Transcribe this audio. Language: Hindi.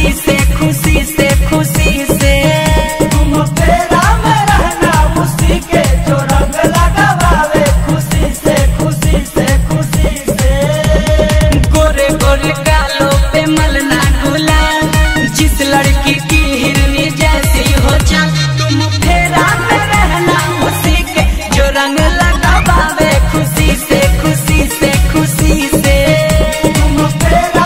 खुशी से खुशी से खुशी से। तुम तेरा में रहना उसी के जो रंग लगावे खुशी से खुशी से खुशी से। गोरे गोरे कालो पे मलना गुला जिस लड़की की हिरनी जैसी हो जा। तुम फेरा में रहना उसी के जो रंग लगावे खुशी से खुशी से खुशी से। तुम फेरा